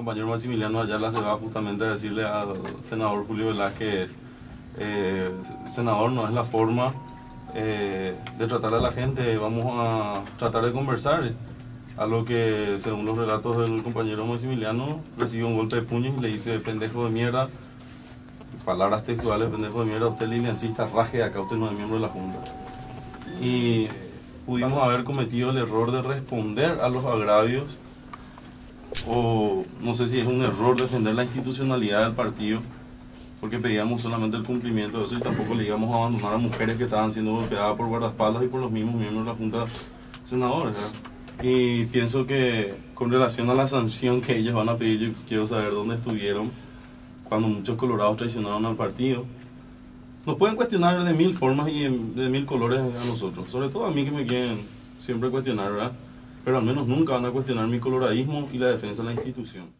compañero Maximiliano Ayala se va justamente a decirle al senador Julio Velázquez, eh, senador, no es la forma eh, de tratar a la gente, vamos a tratar de conversar. A lo que, según los relatos del compañero Maximiliano, recibió un golpe de puño y le dice, pendejo de mierda, palabras textuales, pendejo de mierda, usted lineancista, raje acá, usted no es miembro de la Junta. Y pudimos haber cometido el error de responder a los agravios, o no sé si es un error defender la institucionalidad del partido, porque pedíamos solamente el cumplimiento de eso y tampoco le íbamos a abandonar a mujeres que estaban siendo golpeadas por guardaespaldas y por los mismos miembros de la Junta de Senadores. Y pienso que con relación a la sanción que ellos van a pedir, yo quiero saber dónde estuvieron cuando muchos colorados traicionaron al partido. Nos pueden cuestionar de mil formas y de mil colores a nosotros, sobre todo a mí que me quieren siempre cuestionar, ¿verdad? Pero al menos nunca van a cuestionar mi coloradismo y la defensa de la institución.